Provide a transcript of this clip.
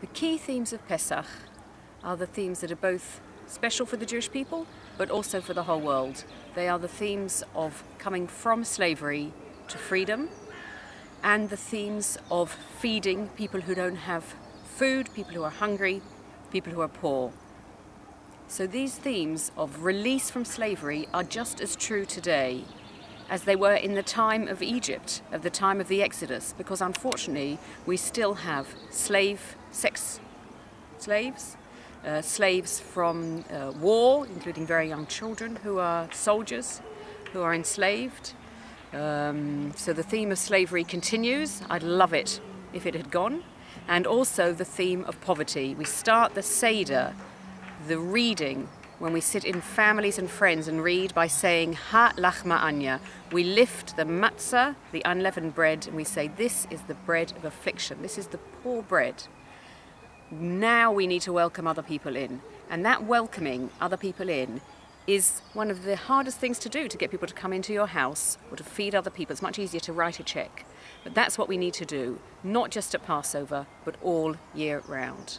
The key themes of Pesach are the themes that are both special for the Jewish people but also for the whole world. They are the themes of coming from slavery to freedom and the themes of feeding people who don't have food, people who are hungry, people who are poor. So these themes of release from slavery are just as true today as they were in the time of Egypt, of the time of the Exodus, because unfortunately we still have slave, sex slaves, uh, slaves from uh, war, including very young children who are soldiers, who are enslaved. Um, so the theme of slavery continues. I'd love it if it had gone. And also the theme of poverty. We start the Seder, the reading, when we sit in families and friends and read by saying Ha Lachma Anya. We lift the matzah, the unleavened bread, and we say, This is the bread of affliction. This is the poor bread. Now we need to welcome other people in. And that welcoming other people in is one of the hardest things to do to get people to come into your house or to feed other people. It's much easier to write a check. But that's what we need to do, not just at Passover, but all year round.